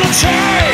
gonna change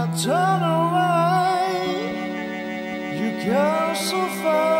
I turn away. You go so far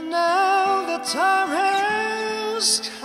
now the time has come.